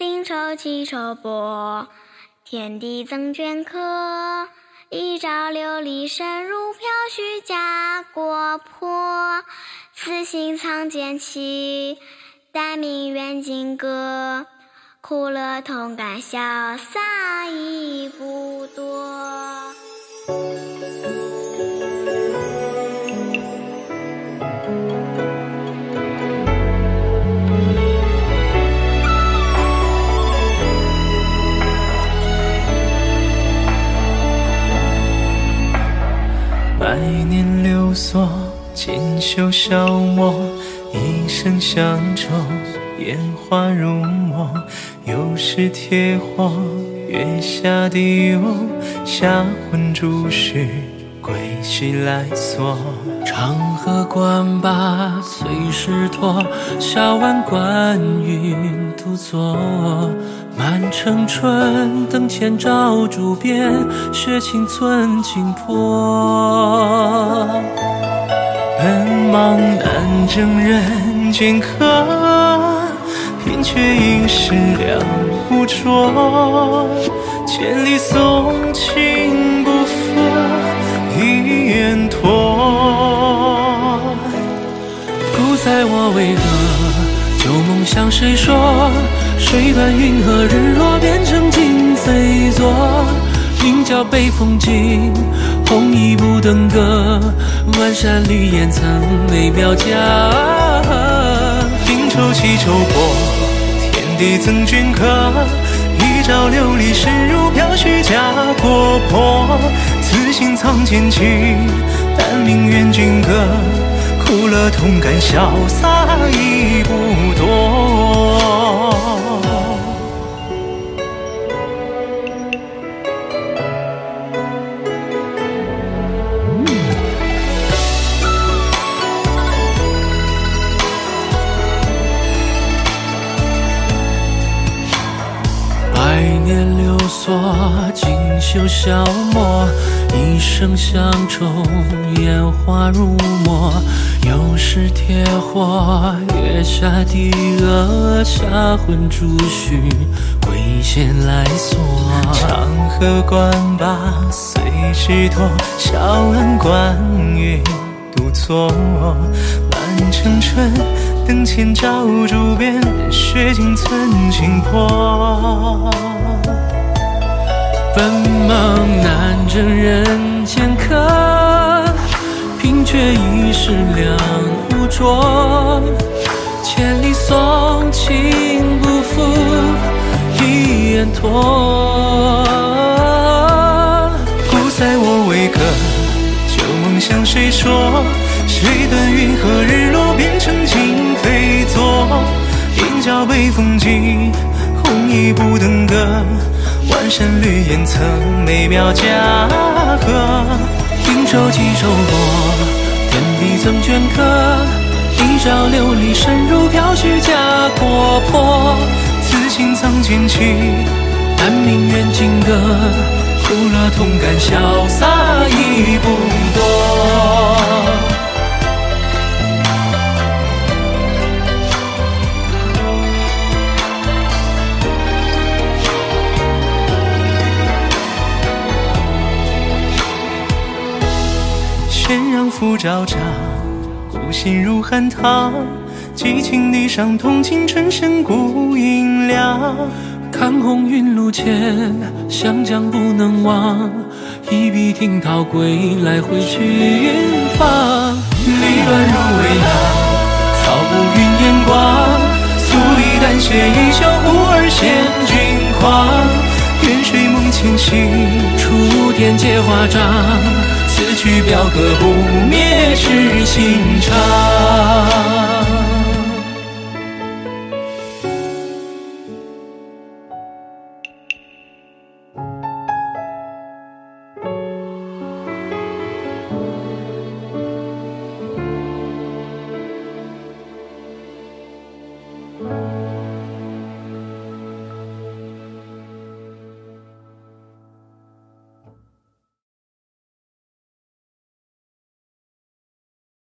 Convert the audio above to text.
丁丑气丑薄，天地增镌刻。一朝琉璃身入飘絮家国破。此心藏剑气，待明月金戈。苦乐同甘，潇洒亦不多。百年流锁，锦绣消磨，一生相愁，烟花如墨。又是铁火，月下的幽，下魂逐绪，归西来索。长河关把碎石托，小湾观云独坐。满城春，灯前照竹边，雪清寸金破。奔忙难征人间客。贫却应是两不着，千里送情不负一言托。不在我为何旧梦向谁说？水断云河，日落变成金飞作。名叫北风劲，红衣不登阁。万山绿烟曾美妙佳。丁丑气丑薄。地赠君客，一朝流离深入飘絮家国破。心藏剑气，但命远近隔。苦乐同甘，潇洒亦不多。锦绣消磨，一生相守，烟花如墨。又是铁火，月下地恶，下魂逐绪，归仙来索。长河观罢碎石托，小湾观云独坐。满城春，灯前照竹边，雪尽寸金破。梦难征人间客，凭却一时两无着。千里送情不负一言托。故在我为歌，旧梦向谁说？谁断云河，日落变成金飞作。应教北风急，红衣不等歌。万山绿烟曾美妙佳合，丁丑气丑薄，天地曾镌刻。一朝琉璃深入飘絮家国破。此情曾卷起，但命远近隔。苦乐同甘，潇洒亦不天让浮沼沼，孤心如寒塘。寄情地上，同情春深孤影凉。看红云路前，湘江不能忘。一笔听涛归来，回去云芳。离乱入微浪，草木云烟光。素衣淡写一袖，忽而现君狂。远水梦前行，触电结华章。此曲表歌不灭，是心肠。